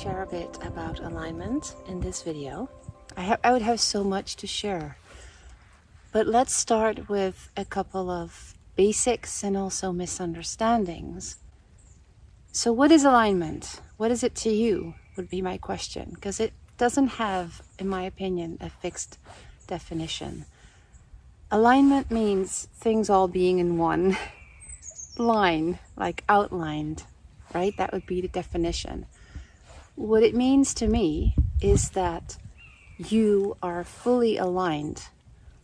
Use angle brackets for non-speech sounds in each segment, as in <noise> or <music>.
share a bit about alignment in this video. I, I would have so much to share. But let's start with a couple of basics and also misunderstandings. So, what is alignment? What is it to you? Would be my question. Because it doesn't have, in my opinion, a fixed definition. Alignment means things all being in one <laughs> line, like outlined, right? That would be the definition. What it means to me is that you are fully aligned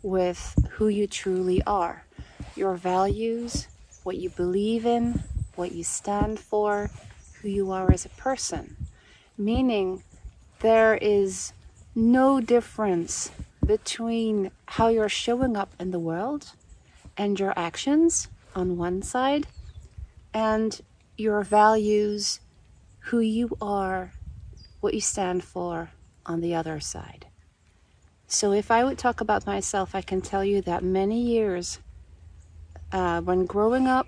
with who you truly are, your values, what you believe in, what you stand for, who you are as a person. Meaning, there is no difference between how you're showing up in the world and your actions on one side and your values, who you are, what you stand for on the other side. So, if I would talk about myself, I can tell you that many years uh, when growing up,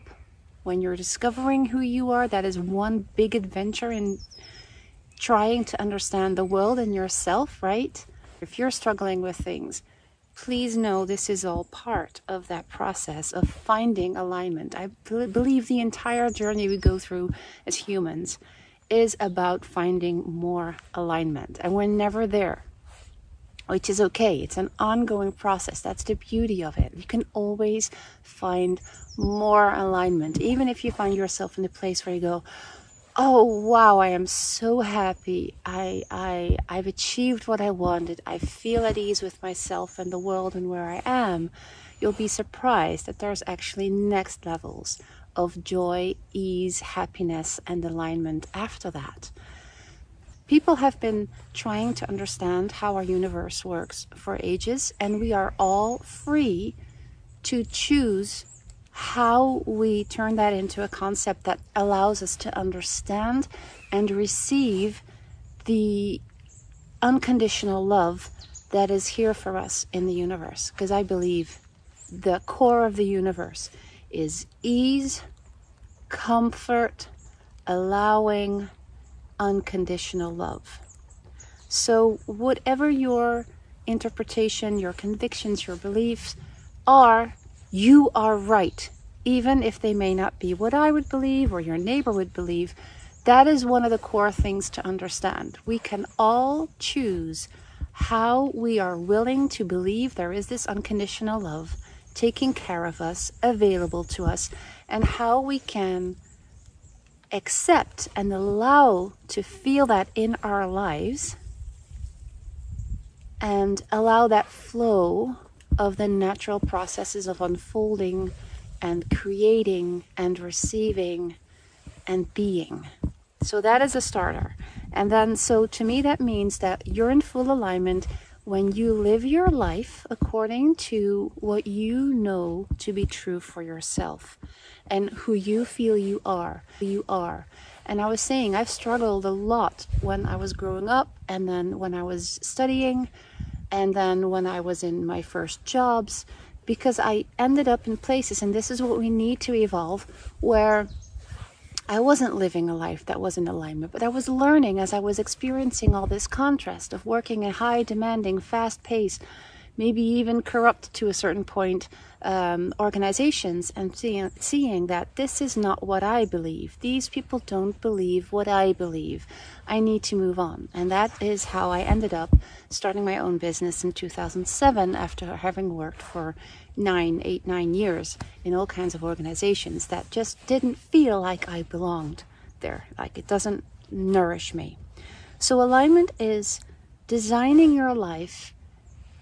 when you're discovering who you are, that is one big adventure in trying to understand the world and yourself, right? If you're struggling with things, please know this is all part of that process of finding alignment. I believe the entire journey we go through as humans is about finding more alignment, and we're never there. Which is okay. It's an ongoing process. That's the beauty of it. You can always find more alignment, even if you find yourself in a place where you go, oh wow i am so happy i i i've achieved what i wanted i feel at ease with myself and the world and where i am you'll be surprised that there's actually next levels of joy ease happiness and alignment after that people have been trying to understand how our universe works for ages and we are all free to choose how we turn that into a concept that allows us to understand and receive the unconditional love that is here for us in the universe. Because I believe the core of the universe is ease, comfort, allowing, unconditional love. So, whatever your interpretation, your convictions, your beliefs are, you are right, even if they may not be what I would believe or your neighbor would believe. That is one of the core things to understand. We can all choose how we are willing to believe there is this unconditional love taking care of us, available to us, and how we can accept and allow to feel that in our lives and allow that flow of the natural processes of unfolding and creating and receiving and being. So that is a starter. And then, so to me, that means that you're in full alignment when you live your life according to what you know to be true for yourself and who you feel you are, you are. And I was saying, I've struggled a lot when I was growing up and then when I was studying and then when I was in my first jobs, because I ended up in places, and this is what we need to evolve, where I wasn't living a life that was in alignment, but I was learning as I was experiencing all this contrast of working in high demanding, fast paced, maybe even corrupt to a certain point um, organizations and seeing, seeing that this is not what I believe. These people don't believe what I believe. I need to move on. And that is how I ended up starting my own business in 2007 after having worked for nine, eight, nine years in all kinds of organizations that just didn't feel like I belonged there. Like it doesn't nourish me. So alignment is designing your life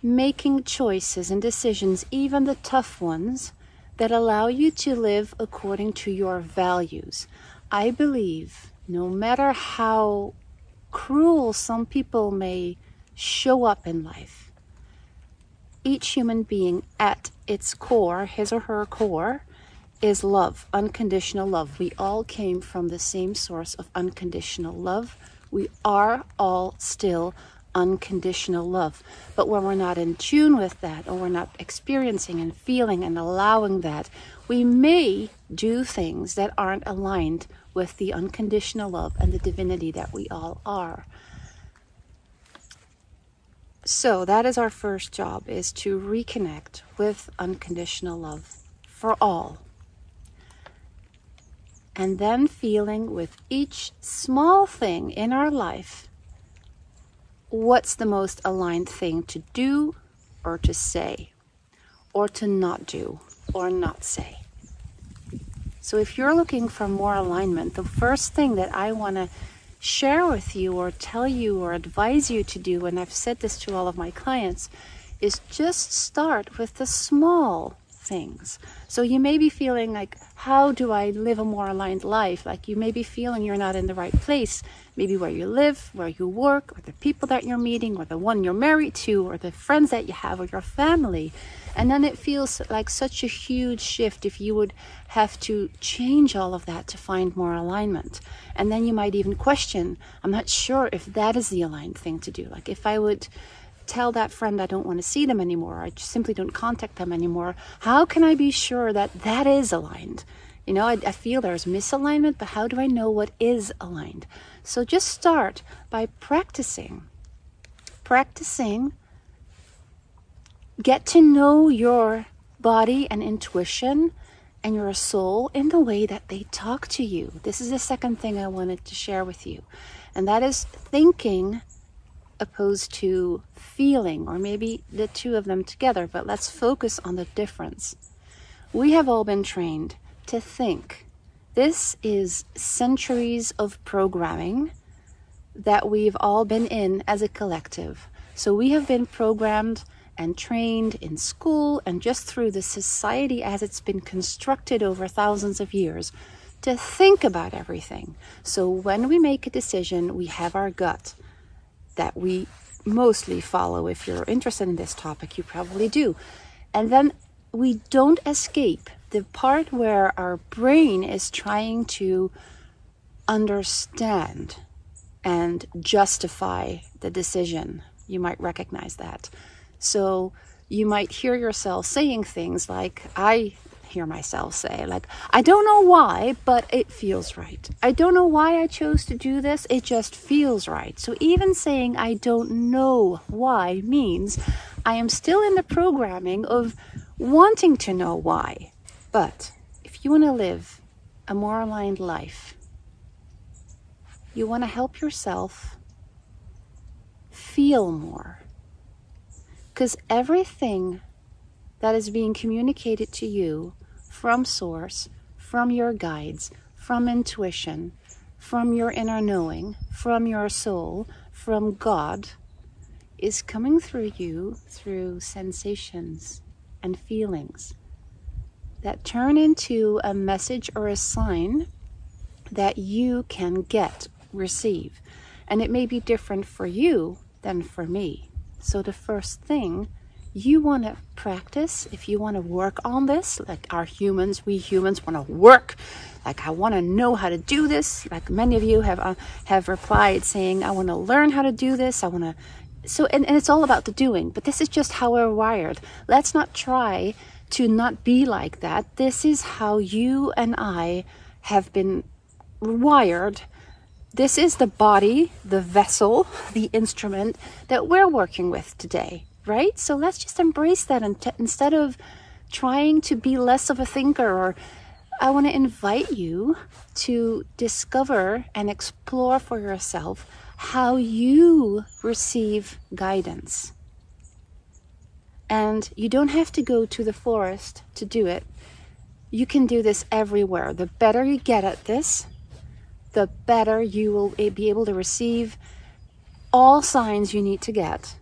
making choices and decisions, even the tough ones, that allow you to live according to your values. I believe no matter how cruel some people may show up in life, each human being at its core, his or her core, is love, unconditional love. We all came from the same source of unconditional love. We are all still unconditional love. But when we're not in tune with that, or we're not experiencing and feeling and allowing that, we may do things that aren't aligned with the unconditional love and the divinity that we all are. So that is our first job is to reconnect with unconditional love for all. And then feeling with each small thing in our life what's the most aligned thing to do or to say or to not do or not say. So if you're looking for more alignment, the first thing that I want to share with you or tell you or advise you to do, and I've said this to all of my clients, is just start with the small things. So you may be feeling like, how do I live a more aligned life? Like you may be feeling you're not in the right place, maybe where you live, where you work, or the people that you're meeting, or the one you're married to, or the friends that you have, or your family. And then it feels like such a huge shift if you would have to change all of that to find more alignment. And then you might even question, I'm not sure if that is the aligned thing to do. Like if I would tell that friend I don't want to see them anymore, I simply don't contact them anymore, how can I be sure that that is aligned? You know, I, I, feel there's misalignment, but how do I know what is aligned? So just start by practicing. Practicing. Get to know your body and intuition and your soul in the way that they talk to you. This is the second thing I wanted to share with you. And that is thinking opposed to feeling, or maybe the two of them together, but let's focus on the difference. We have all been trained to think. This is centuries of programming that we've all been in as a collective. So we have been programmed and trained in school and just through the society as it's been constructed over thousands of years to think about everything. So when we make a decision, we have our gut that we mostly follow. If you're interested in this topic, you probably do. And then we don't escape the part where our brain is trying to understand and justify the decision. You might recognize that. So you might hear yourself saying things like, I hear myself say. Like, I don't know why, but it feels right. I don't know why I chose to do this, it just feels right. So even saying I don't know why means I am still in the programming of wanting to know why. But if you want to live a more aligned life, you want to help yourself feel more. Because everything that is being communicated to you from source, from your guides, from intuition, from your inner knowing, from your soul, from God, is coming through you through sensations and feelings that turn into a message or a sign that you can get, receive. And it may be different for you than for me. So the first thing you want to practice, if you want to work on this, like our humans, we humans want to work, like I want to know how to do this. Like many of you have uh, have replied saying, I want to learn how to do this. I want to. So, and, and it's all about the doing, but this is just how we're wired. Let's not try to not be like that. This is how you and I have been wired. This is the body, the vessel, <laughs> the instrument that we're working with today right? So let's just embrace that and instead of trying to be less of a thinker or I want to invite you to discover and explore for yourself how you receive guidance. And you don't have to go to the forest to do it. You can do this everywhere. The better you get at this, the better you will be able to receive all signs you need to get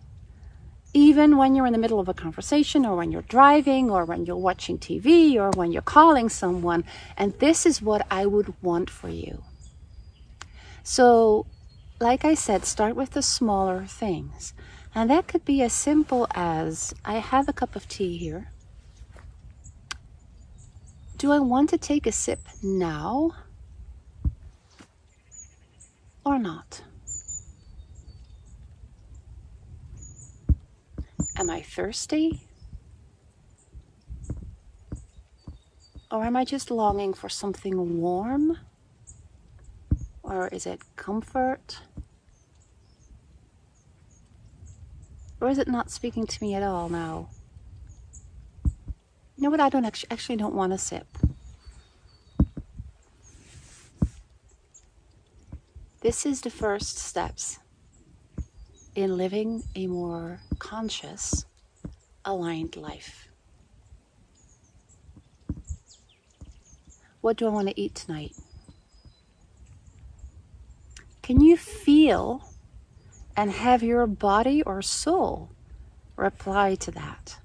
even when you're in the middle of a conversation or when you're driving or when you're watching TV or when you're calling someone. And this is what I would want for you. So, like I said, start with the smaller things. And that could be as simple as I have a cup of tea here. Do I want to take a sip now or not? Am I thirsty? Or am I just longing for something warm Or is it comfort? Or is it not speaking to me at all now? You know what? I don't actually, actually don't want to sip. This is the first steps in living a more conscious, aligned life. What do I want to eat tonight? Can you feel and have your body or soul reply to that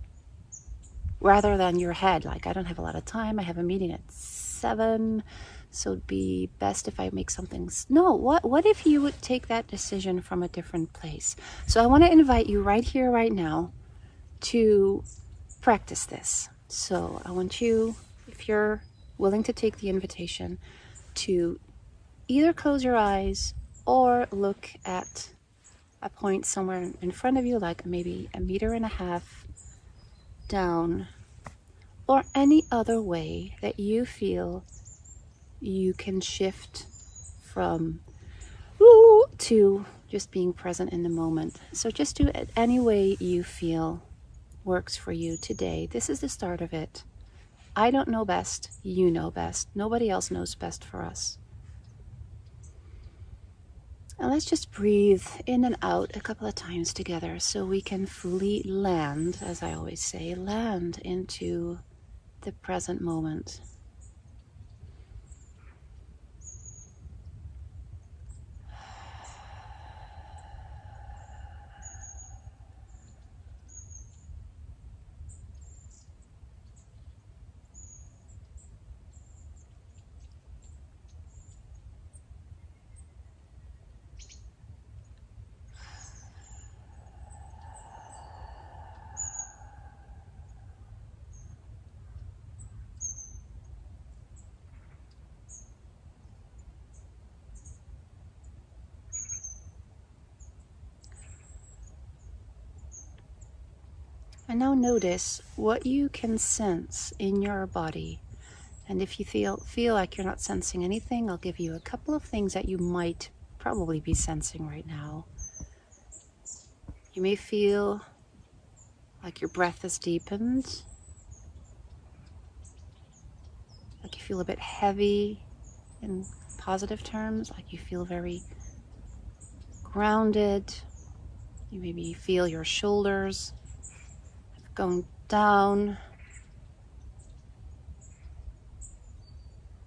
rather than your head? Like, I don't have a lot of time. I have a meeting at seven, so it'd be best if I make something. No, what, what if you would take that decision from a different place? So, I want to invite you right here, right now, to practice this. So, I want you, if you're willing to take the invitation, to either close your eyes or look at a point somewhere in front of you, like maybe a meter and a half down, or any other way that you feel you can shift from ooh, to just being present in the moment. So just do it any way you feel works for you today. This is the start of it. I don't know best. You know best. Nobody else knows best for us. And let's just breathe in and out a couple of times together so we can fully land, as I always say, land into the present moment. And now notice what you can sense in your body. And if you feel feel like you're not sensing anything, I'll give you a couple of things that you might probably be sensing right now. You may feel like your breath has deepened. Like you feel a bit heavy in positive terms, like you feel very grounded. You maybe feel your shoulders going down.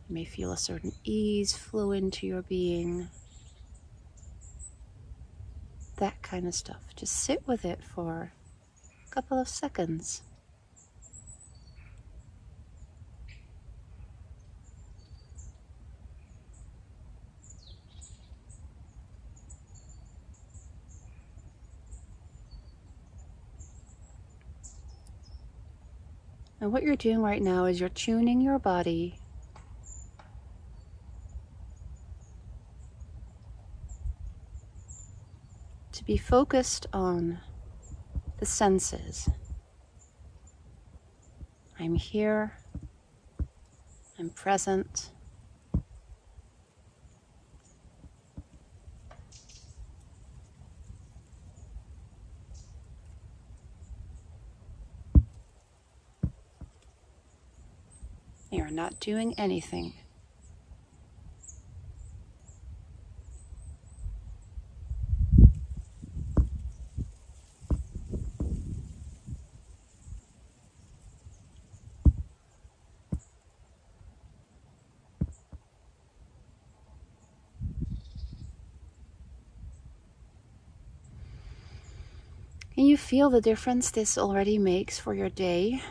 You may feel a certain ease flow into your being. That kind of stuff. Just sit with it for a couple of seconds. And what you're doing right now is you're tuning your body to be focused on the senses. I'm here, I'm present. You're not doing anything. Can you feel the difference this already makes for your day?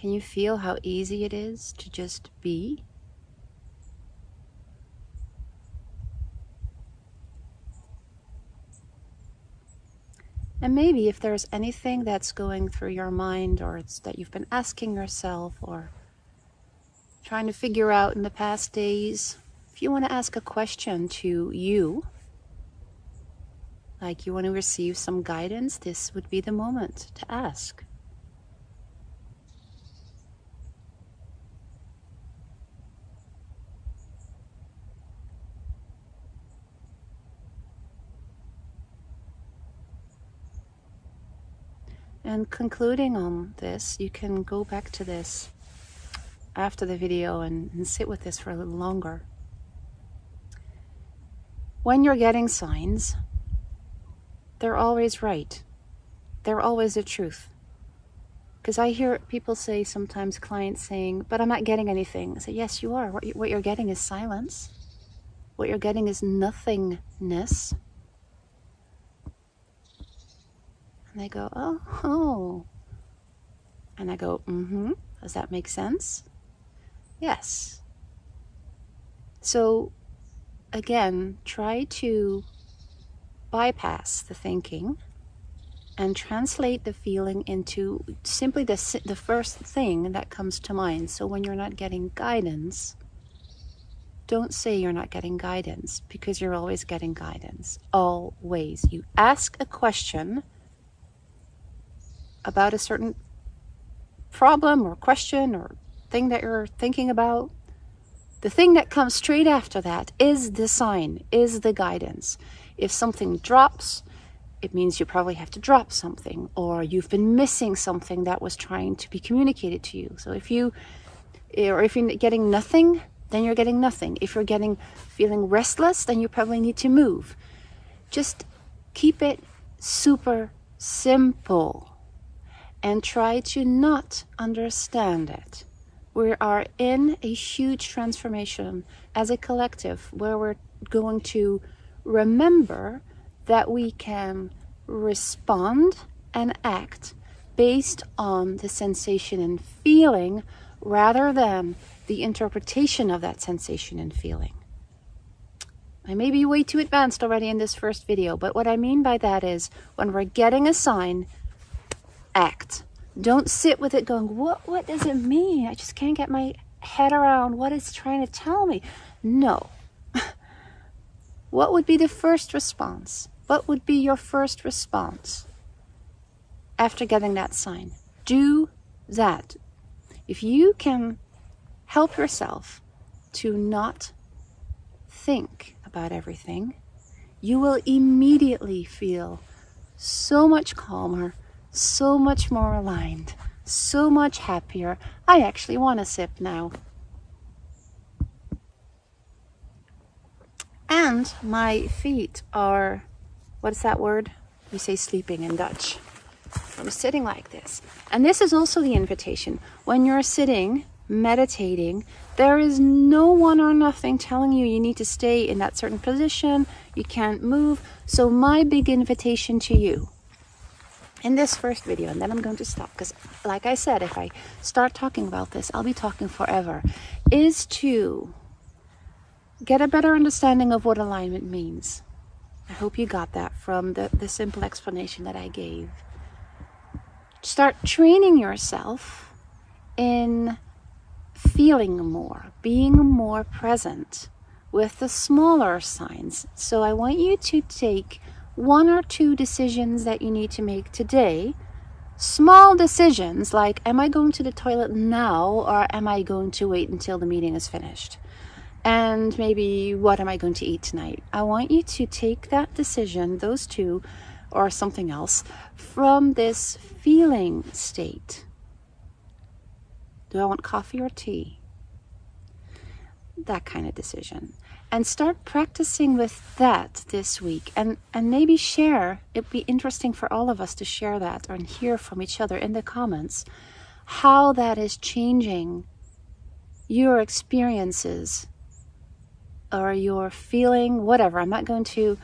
Can you feel how easy it is to just be? And maybe if there's anything that's going through your mind or it's that you've been asking yourself or trying to figure out in the past days, if you want to ask a question to you, like you want to receive some guidance, this would be the moment to ask. And concluding on this, you can go back to this after the video and, and sit with this for a little longer. When you're getting signs, they're always right. They're always the truth. Because I hear people say sometimes, clients saying, but I'm not getting anything. I say, yes, you are. What, you, what you're getting is silence. What you're getting is nothingness. And they go, oh, oh. And I go, mm-hmm. Does that make sense? Yes. So, again, try to bypass the thinking and translate the feeling into simply the, the first thing that comes to mind. So when you're not getting guidance, don't say you're not getting guidance because you're always getting guidance. Always. You ask a question about a certain problem or question or thing that you're thinking about. The thing that comes straight after that is the sign, is the guidance. If something drops, it means you probably have to drop something or you've been missing something that was trying to be communicated to you. So if you or if you're getting nothing, then you're getting nothing. If you're getting feeling restless, then you probably need to move. Just keep it super simple and try to not understand it. We are in a huge transformation as a collective where we're going to remember that we can respond and act based on the sensation and feeling rather than the interpretation of that sensation and feeling. I may be way too advanced already in this first video, but what I mean by that is when we're getting a sign, act. Don't sit with it going, what, what does it mean? I just can't get my head around what it's trying to tell me. No. <laughs> what would be the first response? What would be your first response after getting that sign? Do that. If you can help yourself to not think about everything, you will immediately feel so much calmer, so much more aligned, so much happier. I actually want to sip now. And my feet are what's that word? We say sleeping in Dutch. I'm sitting like this. And this is also the invitation. When you're sitting, meditating, there is no one or nothing telling you you need to stay in that certain position, you can't move. So, my big invitation to you in this first video, and then I'm going to stop because, like I said, if I start talking about this, I'll be talking forever, is to get a better understanding of what alignment means I hope you got that from the, the simple explanation that I gave. Start training yourself in feeling more, being more present with the smaller signs. So I want you to take one or two decisions that you need to make today. Small decisions like, am I going to the toilet now or am I going to wait until the meeting is finished? and maybe what am I going to eat tonight? I want you to take that decision, those two, or something else, from this feeling state. Do I want coffee or tea? That kind of decision. And start practicing with that this week and, and maybe share. It'd be interesting for all of us to share that and hear from each other in the comments how that is changing your experiences or your feeling, whatever. I'm not going to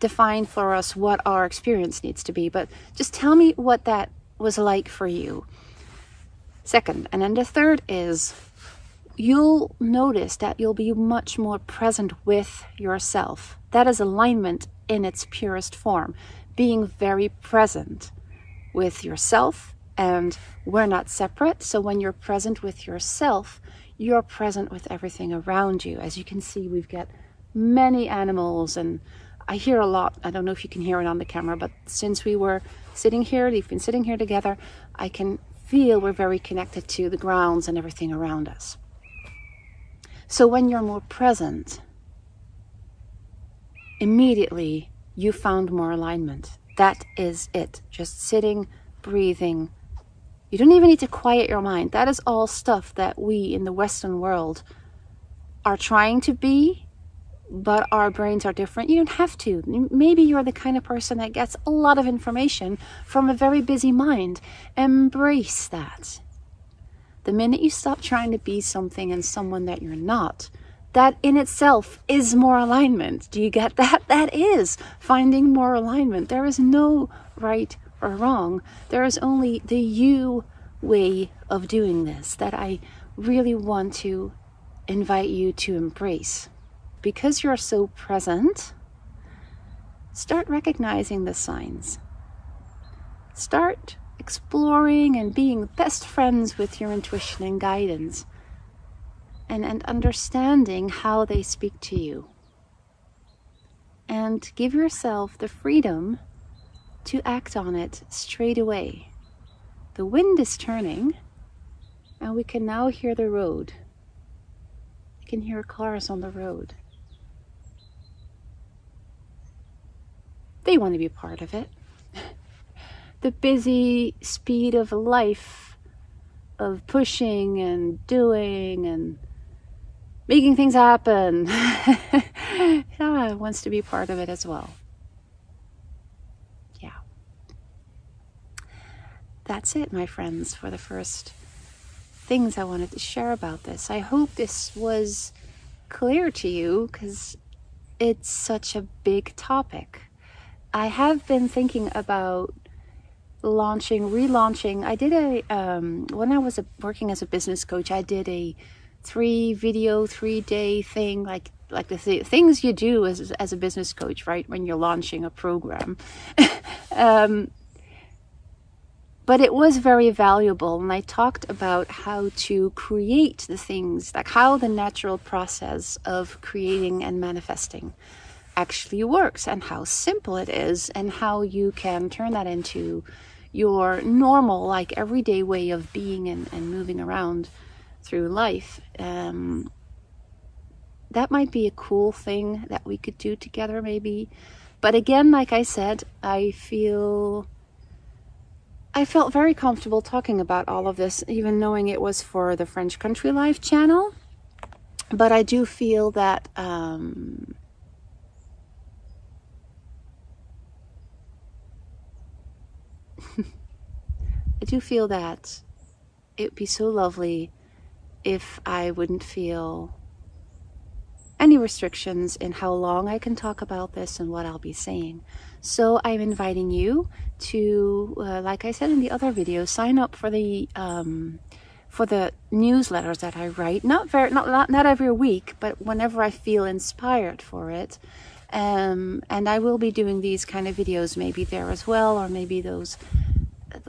define for us what our experience needs to be, but just tell me what that was like for you. Second, and then the third is you'll notice that you'll be much more present with yourself. That is alignment in its purest form, being very present with yourself. And we're not separate. So when you're present with yourself, you're present with everything around you. As you can see, we've got many animals and I hear a lot. I don't know if you can hear it on the camera, but since we were sitting here, we've been sitting here together, I can feel we're very connected to the grounds and everything around us. So when you're more present, immediately you found more alignment. That is it. Just sitting breathing. You don't even need to quiet your mind. That is all stuff that we in the Western world are trying to be, but our brains are different. You don't have to. Maybe you're the kind of person that gets a lot of information from a very busy mind. Embrace that. The minute you stop trying to be something and someone that you're not, that in itself is more alignment. Do you get that? That is finding more alignment. There is no right or wrong. There is only the you way of doing this that I really want to invite you to embrace. Because you're so present, start recognizing the signs. Start exploring and being best friends with your intuition and guidance and, and understanding how they speak to you. And give yourself the freedom to act on it straight away. The wind is turning, and we can now hear the road. We can hear cars on the road. They want to be part of it. The busy speed of life, of pushing and doing and making things happen. <laughs> yeah, wants to be part of it as well. Yeah. That's it, my friends, for the first things I wanted to share about this. I hope this was clear to you because it's such a big topic. I have been thinking about launching, relaunching. I did a, um, when I was a, working as a business coach, I did a three video, three day thing, like like the th- things you do as as a business coach, right? When you're launching a program. <laughs> um, but it was very valuable, and I talked about how to create the things, like how the natural process of creating and manifesting actually works, and how simple it is, and how you can turn that into your normal, like everyday way of being and, and moving around through life. Um, that might be a cool thing that we could do together, maybe. But again, like I said, I feel. I felt very comfortable talking about all of this, even knowing it was for the French Country Life channel. But I do feel that um, I do feel that it would be so lovely if I wouldn't feel any restrictions in how long I can talk about this and what I'll be saying. So I'm inviting you to, uh, like I said in the other video, sign up for the um, for the newsletters that I write. Not very, not not, not every week, but whenever I feel inspired for it. Um, and I will be doing these kind of videos maybe there as well, or maybe those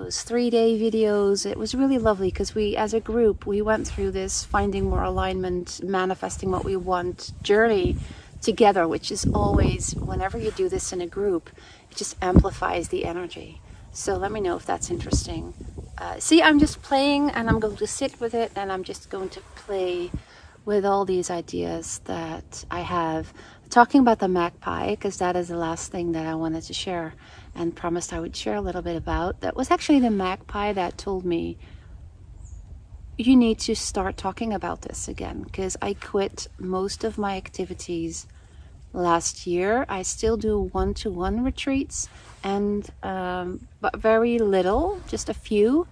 those three day videos. It was really lovely because we, as a group, we went through this finding more alignment, manifesting what we want journey together, which is always, whenever you do this in a group, it just amplifies the energy. So let me know if that's interesting. Uh, see, I'm just playing and I'm going to sit with it and I'm just going to play with all these ideas that I have. Talking about the magpie, because that is the last thing that I wanted to share and promised I would share a little bit about. That was actually the magpie that told me, you need to start talking about this again because I quit most of my activities last year. I still do one to one retreats and um, but very little, just a few.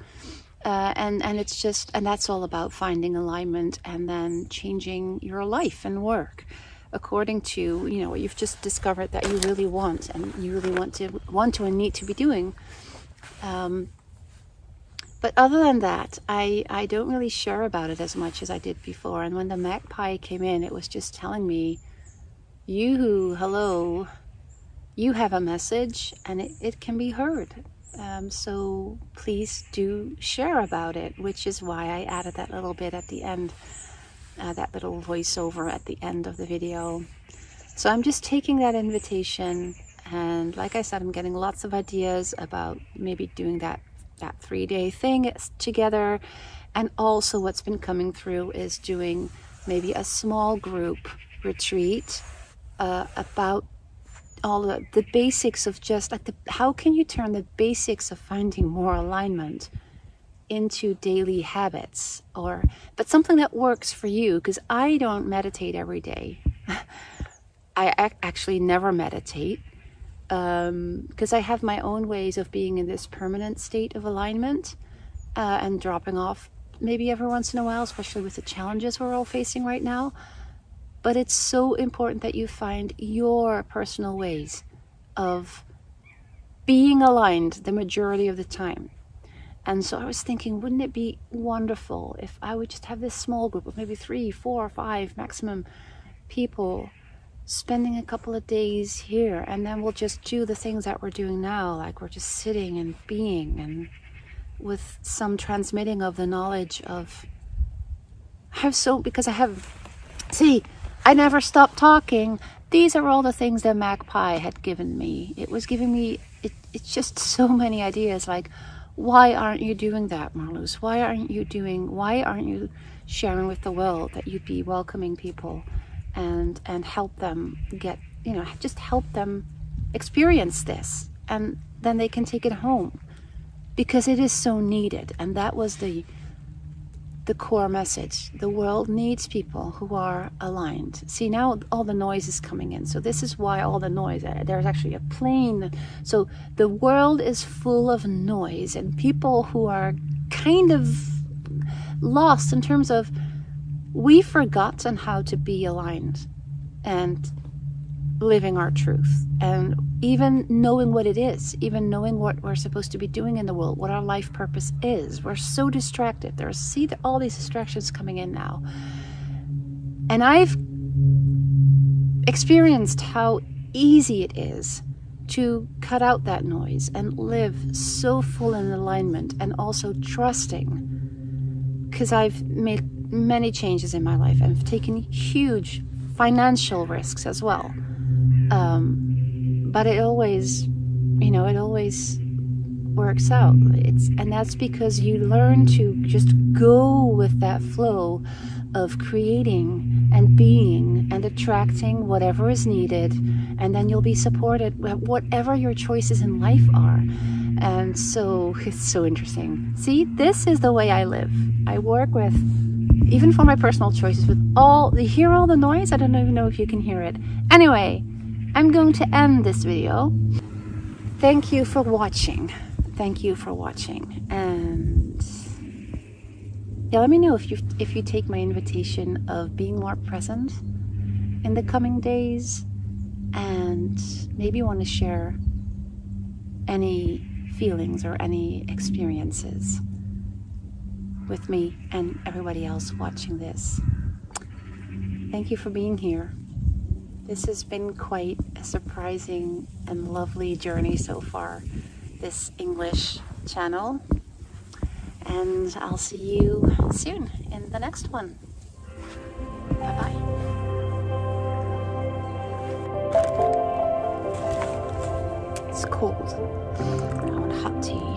Uh, and and it's just and that's all about finding alignment and then changing your life and work according to you know what you've just discovered that you really want and you really want to want to and need to be doing. Um, but other than that I I don't really share about it as much as I did before. And when the magpie came in it was just telling me you hello you have a message and it, it can be heard. Um, so please do share about it which is why I added that little bit at the end uh, that little voiceover at the end of the video. So I'm just taking that invitation and like I said, I'm getting lots of ideas about maybe doing that, that three day thing together. And also what's been coming through is doing maybe a small group retreat uh, about all the, the basics of just like the how can you turn the basics of finding more alignment into daily habits or but something that works for you because I don't meditate every day. <laughs> I ac- actually never meditate because um, I have my own ways of being in this permanent state of alignment uh, and dropping off maybe every once in a while, especially with the challenges we're all facing right now. But it's so important that you find your personal ways of being aligned the majority of the time. And so I was thinking, wouldn't it be wonderful if I would just have this small group of maybe three, four, five maximum people spending a couple of days here and then we'll just do the things that we're doing now like we're just sitting and being and with some transmitting of the knowledge of I have so because I have see I never stopped talking. These are all the things that magpie had given me. It was giving me it, it's just so many ideas like why aren't you doing that Marloes why aren't you doing why aren't you sharing with the world that you'd be welcoming people and and help them get you know just help them experience this? And then they can take it home because it is so needed. And that was the the core message. The world needs people who are aligned. See now all the noise is coming in. So this is why all the noise uh, there's actually a plane. So the world is full of noise and people who are kind of lost in terms of we've forgotten how to be aligned. And living our truth and even knowing what it is, even knowing what we're supposed to be doing in the world, what our life purpose is. We're so distracted. There's see all these distractions coming in now. And I've experienced how easy it is to cut out that noise and live so full in alignment and also trusting because I've made many changes in my life and taken huge financial risks as well. Um, but it always, you know, it always works out. It's and that's because you learn to just go with that flow of creating and being and attracting whatever is needed, and then you'll be supported whatever your choices in life are. And so <laughs> it's so interesting. See, this is the way I live. I work with even for my personal choices with all you hear all the noise i don't even know if you can hear it anyway i'm going to end this video thank you for watching thank you for watching and yeah let me know if you if you take my invitation of being more present in the coming days and maybe want to share any feelings or any experiences with me and everybody else watching this. Thank you for being here. This has been quite a surprising and lovely journey so far, this English channel. And I'll see you soon in the next one. Bye bye. It's cold. I want hot tea.